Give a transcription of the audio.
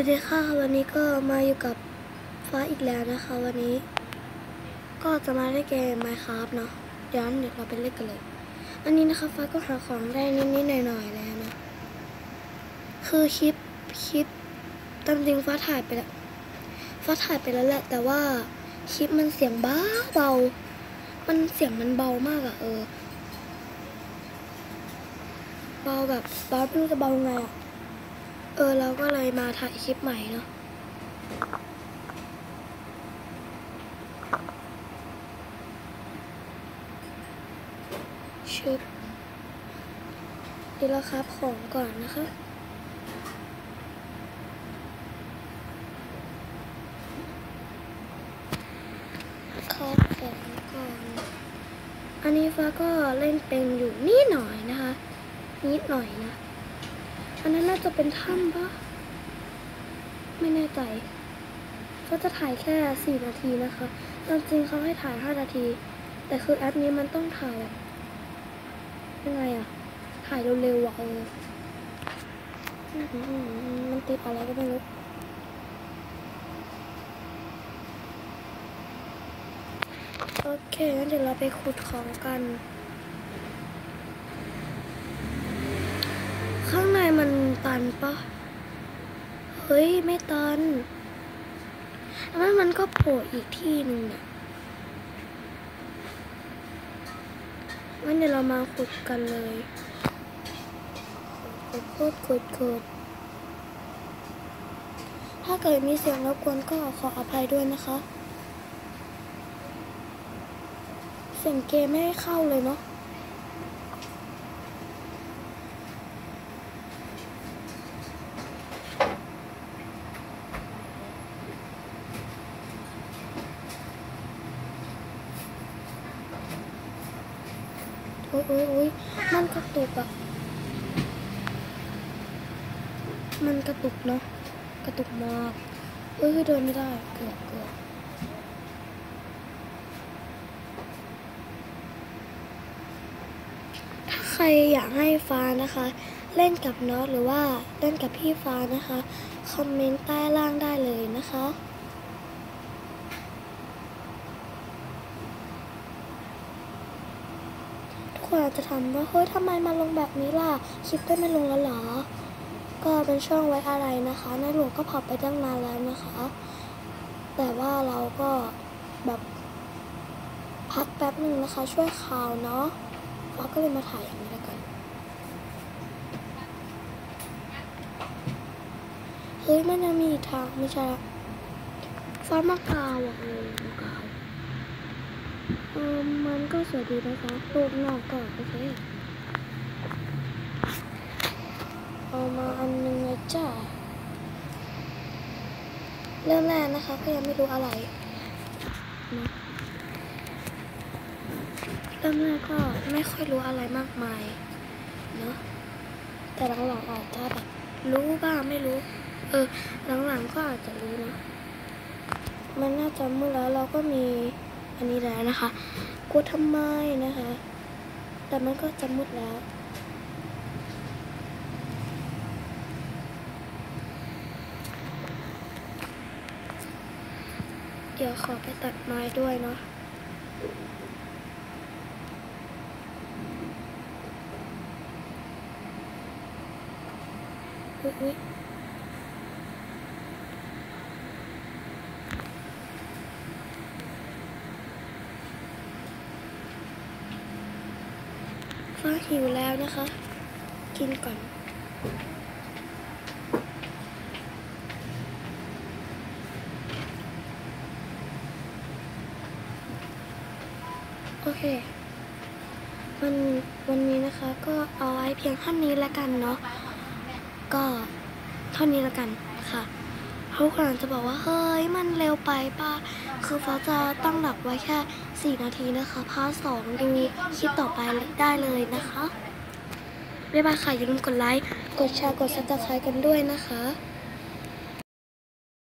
สวัสดีค่ะวันนี้ก็มาอยู่กับฟ้าอีกแล้วนะคะ วันนี้ ก็จะมาเล่นเกม Minecraft เนาะเดี๋ยวเดี๋ยวเราไปเล่นกันเลย อันนี้นะคะฟ้าก็หาของได้นิดๆหน่อยๆแล้วนะคือคลิปคลิปตามจริงฟ้าถ่ายไปแล้วฟ้าถ่ายไปแล้วแหละ แต่ว่าคลิปมันเสียงบ้าเบา มันเสียงมันเบามากอะเออเบาแบบเบาไม่รู้จะเบาไงอะ เออ เราก็เลยมาถ่ายคลิปใหม่เนาะชุดเดี๋ยวครับของก่อนนะคะครับของก่อน อันนี้ฟ้าก็เล่นเป็นอยู่นิดหน่อยนะคะ นิดหน่อยนะ อันนั้นน่าจะเป็นถ้ำปะไม่แน่ใจก็จะถ่ายแค่สี่นาทีนะคะตามจริงเขาให้ถ่ายห้านาที แต่คือแอปนี้มันต้องถ่ายแบบยังไงอะถ่ายเร็วๆอะเออมันติดอะไรก็ไม่รู้โอเคงั้นเดี๋ยวเราไปขุดของกัน ข้างในมัน ตันปะเฮ้ย ไม่ตันแล้วมันก็โผล่อีกที่หนึ่งเนี่ยงั้นเดี๋ยวเรามาขุดกันเลยขุดขุดขุดขุดถ้าเกิดมีเสียงรบกวนก็ขออภัยด้วยนะคะ เสียงเกมไม่ได้เข้าเลยเนาะ อ้ยโอ้ยโอ้ยมันกระตุกอะมันกระตุกเนาะกระตุกมากเอ้ยเดินไม่ได้เกือบเกือบถ้าใครอยากให้ฟ้านะคะ เล่นกับน็อตหรือว่าเล่นกับพี่ฟ้านะคะ คอมเมนต์ใต้ล่างได้เลยนะ คะทุกคนอาจจะถามว่าเฮ้ยทำไมมาลงแบบนี้ล่ะคลิปได้ไม่ลงแล้วเหรอ ก็เป็นช่วงไว้อะไรนะคะในหลวงก็เผาไปตั้งนานแล้วนะคะ แต่ว่าเราก็แบบพักแป๊บหนึ่งนะคะ ช่วยข่าวเนาะเราก็เลยมาถ่ายอย่างนี้แล้วกันเฮ้ยมันยังมีอีกทางไม่ใช่ฟ้ามะกาวอะเออมะกาวเออ มันก็สวยดีนะคะรูปนอกก็โอเค เอามาอันหนึงนะจ้า เริ่มแรกนะคะก็ยังไม่รู้อะไรนะเริ่มแรกก็ไม่ค่อยรู้อะไรมากมายเนาะ แต่หลังๆอาจจะแบบรู้บ้างไม่รู้ เออหลังๆก็อาจจะรู้นะ มันน่าจะมืดแล้วเราก็มี นะคะ กลัวทำไมนะคะ แต่มันก็จะมืดแล้ว เดี๋ยวขอไปตัดไม้ด้วยเนาะอุ๊ยะหิวแล้วนะคะ กินก่อน โอเค วันวันนี้นะคะก็เอาไว้เพียงเท่านี้แล้วกันเนาะก็เท่านี้แล้วกัน ทุกคนจะบอกว่า เฮ้ย มันเร็วไปป่ะ คือฟ้าจะตั้งหลักไว้แค่ 4 นาทีนะคะ part สองดูคลิปต่อไปได้เลยนะคะ bye bye ค่ะอย่าลืมกดไลค์ กดแชร์ กด subscribe กันด้วยนะคะ